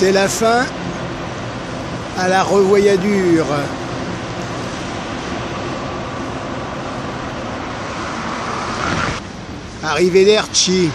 C'est la fin à la revoyadure. Arrivederci.